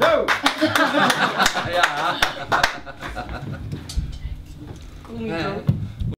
Zo! ja. Kom hier,